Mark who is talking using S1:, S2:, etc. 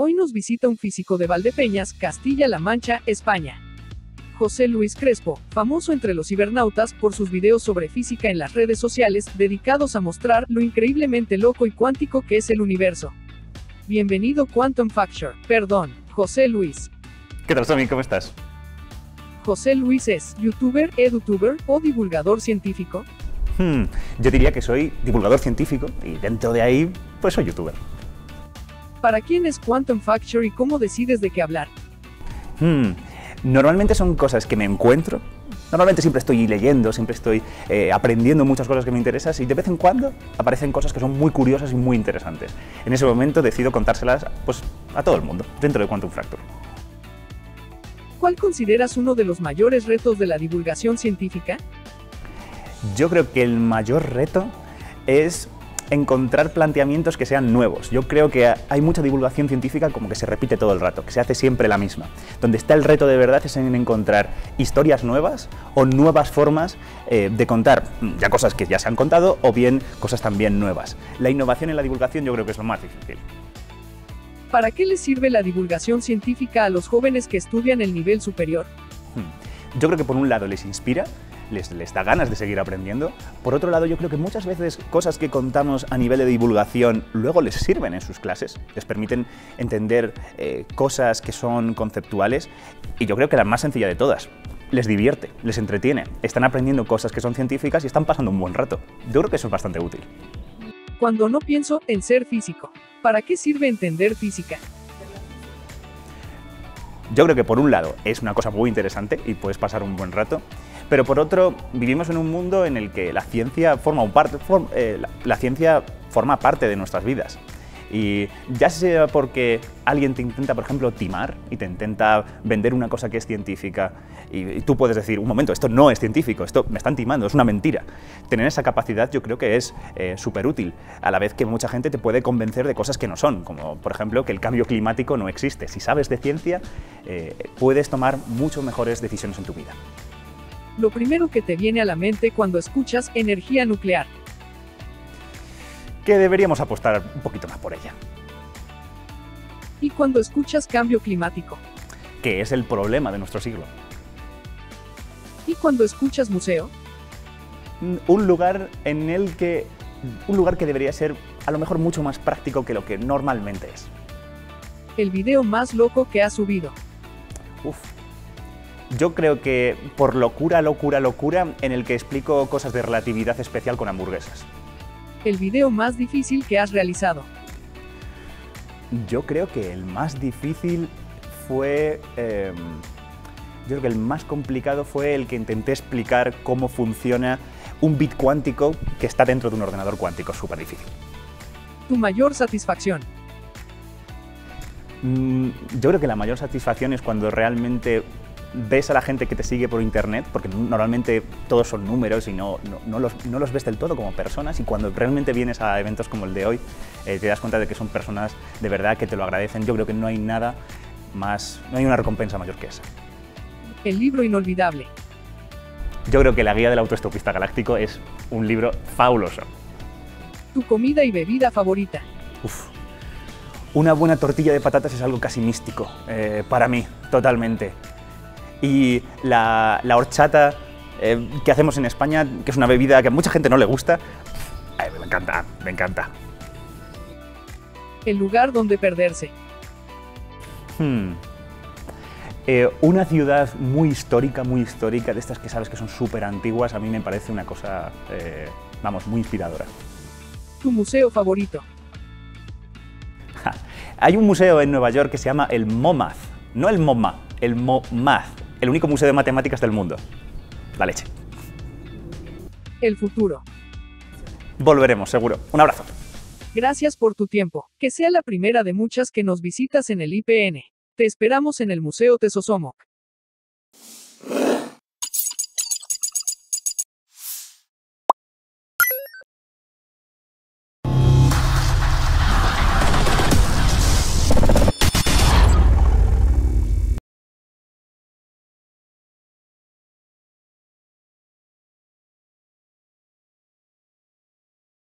S1: Hoy nos visita un físico de Valdepeñas, Castilla-La Mancha, España. José Luis Crespo, famoso entre los cibernautas por sus videos sobre física en las redes sociales, dedicados a mostrar lo increíblemente loco y cuántico que es el universo. Bienvenido Quantum Facture, perdón, José Luis.
S2: ¿Qué tal, Tommy? ¿Cómo estás?
S1: José Luis es youtuber, edutuber o divulgador científico.
S2: Hmm, yo diría que soy divulgador científico y dentro de ahí, pues soy youtuber.
S1: ¿Para quién es Quantum Facture y cómo decides de qué hablar?
S2: Hmm, normalmente son cosas que me encuentro. Normalmente siempre estoy leyendo, siempre estoy eh, aprendiendo muchas cosas que me interesan y de vez en cuando aparecen cosas que son muy curiosas y muy interesantes. En ese momento decido contárselas pues, a todo el mundo, dentro de Quantum Fracture.
S1: ¿Cuál consideras uno de los mayores retos de la divulgación científica?
S2: Yo creo que el mayor reto es encontrar planteamientos que sean nuevos. Yo creo que hay mucha divulgación científica como que se repite todo el rato, que se hace siempre la misma. Donde está el reto de verdad es en encontrar historias nuevas o nuevas formas eh, de contar ya cosas que ya se han contado o bien cosas también nuevas. La innovación en la divulgación yo creo que es lo más difícil.
S1: ¿Para qué les sirve la divulgación científica a los jóvenes que estudian el nivel superior?
S2: Hmm. Yo creo que por un lado les inspira, les, les, da ganas de seguir aprendiendo. Por otro lado, yo creo que muchas veces cosas que contamos a nivel de divulgación luego les sirven en sus clases, les permiten entender eh, cosas que son conceptuales y yo creo que la más sencilla de todas, les divierte, les entretiene, están aprendiendo cosas que son científicas y están pasando un buen rato. Yo creo que eso es bastante útil.
S1: Cuando no pienso en ser físico, ¿para qué sirve entender física?
S2: Yo creo que por un lado es una cosa muy interesante y puedes pasar un buen rato, pero por otro vivimos en un mundo en el que la ciencia forma, parte, eh, la ciencia forma parte de nuestras vidas. Y ya sea porque alguien te intenta, por ejemplo, timar y te intenta vender una cosa que es científica y, tú puedes decir, un momento, esto no es científico, esto me están timando, es una mentira. Tener esa capacidad yo creo que es eh, súper útil, a la vez que mucha gente te puede convencer de cosas que no son, como por ejemplo que el cambio climático no existe. Si sabes de ciencia, eh, puedes tomar mucho mejores decisiones en tu vida.
S1: Lo primero que te viene a la mente cuando escuchas energía nuclear
S2: que deberíamos apostar un poquito más por ella.
S1: ¿Y cuando escuchas cambio climático?
S2: Que es el problema de nuestro siglo.
S1: ¿Y cuando escuchas museo?
S2: Mm, un lugar en el que... Un lugar que debería ser a lo mejor mucho más práctico que lo que normalmente es.
S1: El video más loco que has subido.
S2: Uf. Yo creo que por locura, locura, locura, en el que explico cosas de relatividad especial con hamburguesas
S1: el video más difícil que has realizado?
S2: Yo creo que el más difícil fue... Eh, yo creo que el más complicado fue el que intenté explicar cómo funciona un bit cuántico que está dentro de un ordenador cuántico, súper difícil.
S1: ¿Tu mayor satisfacción?
S2: Mm, yo creo que la mayor satisfacción es cuando realmente ves a la gente que te sigue por internet, porque normalmente todos son números y no, no, los, no los, ves del todo como personas, y cuando realmente vienes a eventos como el de hoy, eh, te das cuenta de que son personas de verdad que te lo agradecen. Yo creo que no hay nada más, no hay una recompensa mayor que esa.
S1: El libro inolvidable.
S2: Yo creo que La Guía del Autoestopista Galáctico es un libro fabuloso.
S1: ¿Tu comida y bebida favorita?
S2: Uf. Una buena tortilla de patatas es algo casi místico, eh, para mí, totalmente y la, horchata eh, que hacemos en España, que es una bebida que a mucha gente no le gusta, me encanta, me encanta.
S1: El lugar donde perderse.
S2: Hmm. Eh, una ciudad muy histórica, muy histórica, de estas que sabes que son súper antiguas, a mí me parece una cosa, eh, vamos, muy inspiradora.
S1: ¿Tu museo favorito?
S2: Hay un museo en Nueva York que se llama el MoMath, no el MoMA, el MoMath el único museo de matemáticas del mundo. La leche.
S1: El futuro.
S2: Volveremos, seguro. Un abrazo.
S1: Gracias por tu tiempo. Que sea la primera de muchas que nos visitas en el IPN. Te esperamos en el Museo Tesosomoc.